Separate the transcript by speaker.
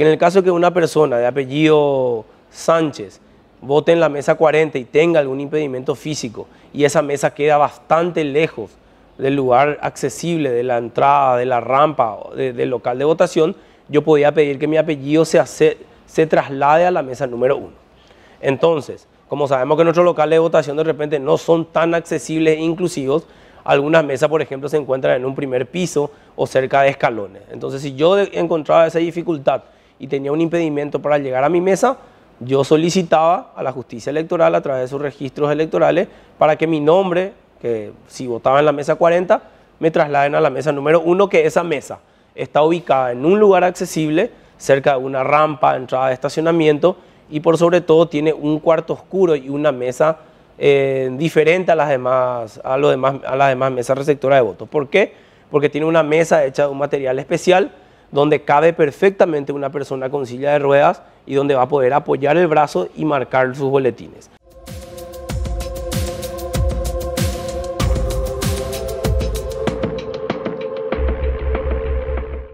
Speaker 1: que en el caso que una persona de apellido Sánchez vote en la mesa 40 y tenga algún impedimento físico y esa mesa queda bastante lejos del lugar accesible, de la entrada, de la rampa, del local de votación, yo podía pedir que mi apellido se, se traslade a la mesa número uno. Entonces, como sabemos que nuestros locales de votación de repente no son tan accesibles e inclusivos, algunas mesas, por ejemplo, se encuentran en un primer piso o cerca de escalones. Entonces, si yo encontraba esa dificultad y tenía un impedimento para llegar a mi mesa, yo solicitaba a la justicia electoral a través de sus registros electorales para que mi nombre, que si votaba en la mesa 40, me trasladen a la mesa número 1, que esa mesa está ubicada en un lugar accesible, cerca de una rampa, entrada de estacionamiento, y por sobre todo tiene un cuarto oscuro y una mesa eh, diferente a las, demás, a, demás, a las demás mesas receptoras de votos. ¿Por qué? Porque tiene una mesa hecha de un material especial donde cabe perfectamente una persona con silla de ruedas y donde va a poder apoyar el brazo y marcar sus boletines.